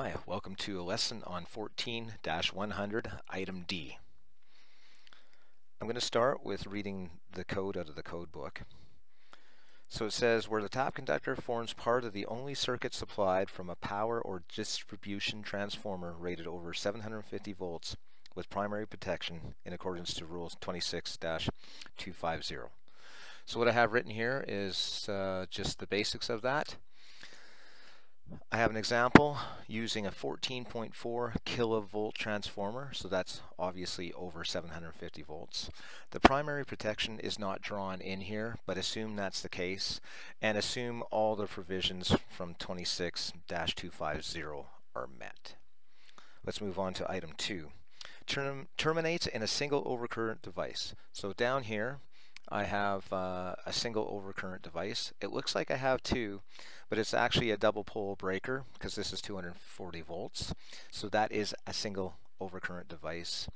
Hi, welcome to a lesson on 14-100, item D. I'm going to start with reading the code out of the code book. So it says, where the tap conductor forms part of the only circuit supplied from a power or distribution transformer rated over 750 volts with primary protection in accordance to rules 26-250. So what I have written here is uh, just the basics of that. I have an example using a 14.4 kilovolt transformer, so that's obviously over 750 volts. The primary protection is not drawn in here, but assume that's the case, and assume all the provisions from 26-250 are met. Let's move on to item 2. Term terminates in a single overcurrent device. So down here, I have uh, a single overcurrent device. It looks like I have two, but it's actually a double pole breaker because this is 240 volts. So that is a single overcurrent device.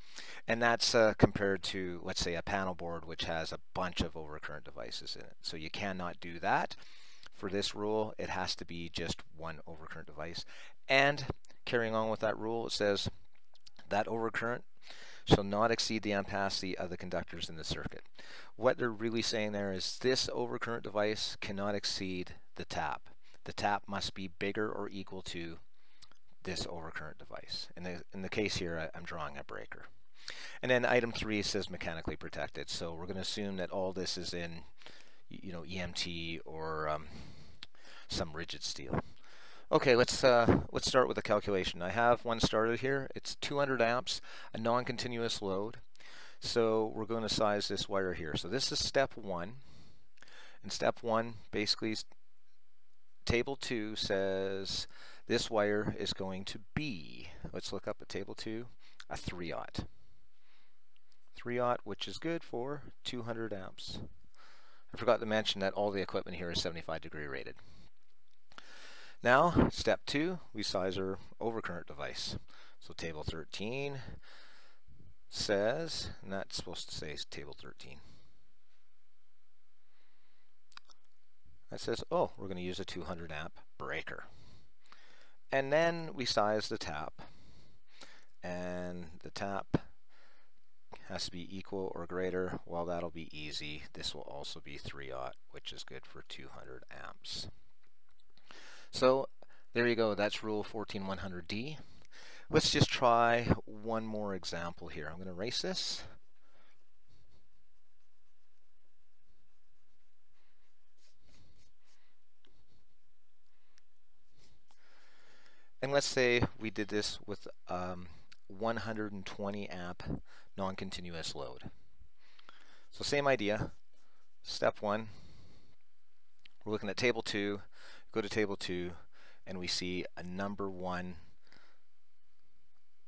And that's uh, compared to, let's say, a panel board which has a bunch of overcurrent devices in it. So you cannot do that. For this rule, it has to be just one overcurrent device. And carrying on with that rule, it says that overcurrent shall not exceed the ampacity of the conductors in the circuit. What they're really saying there is this overcurrent device cannot exceed the tap. The tap must be bigger or equal to this overcurrent device. In the, in the case here, I, am drawing a breaker. And then item three says mechanically protected. So we're going to assume that all this is in, you know, EMT or um, some rigid steel. Okay, let's uh, let's start with a calculation. I have one started here. It's 200 amps, a non-continuous load. So we're going to size this wire here. So this is step one. And step one, basically, table two says this wire is going to be, let's look up at table two, a 3-aught. 3-aught, which is good for 200 amps. I forgot to mention that all the equipment here is 75 degree rated. Now, step two, we size our overcurrent device. So table 13 says, and that's supposed to say table 13. That says, oh, we're going to use a 200 amp breaker. And then we size the tap. And the tap has to be equal or greater. Well, that'll be easy. This will also be 3 aught, which is good for 200 amps. So there you go. That's rule 14100D. Let's just try one more example here. I'm going to erase this. And let's say we did this with um, 120 amp non-continuous load. So same idea. Step one, we're looking at table two, go to table 2 and we see a number 1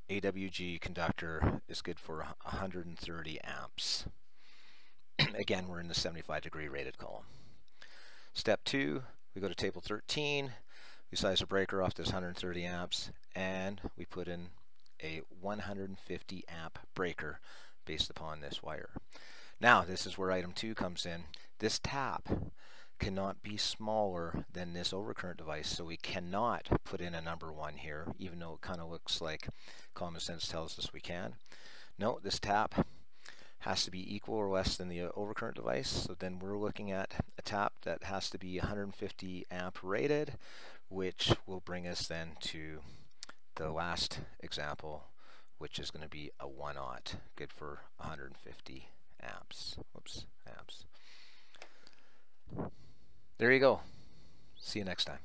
AWG conductor is good for 130 amps. Again, we're in the 75 degree rated column. Step 2, we go to table 13, we size a breaker off this 130 amps, and we put in a 150 amp breaker based upon this wire. Now, this is where item 2 comes in. This tap cannot be smaller than this overcurrent device, so we cannot put in a number one here, even though it kind of looks like common sense tells us we can. No, this tap has to be equal or less than the uh, overcurrent device, so then we're looking at a tap that has to be 150 amp rated, which will bring us then to the last example, which is going to be a 1 aught, good for 150 amps. Whoops, amps. There you go. See you next time.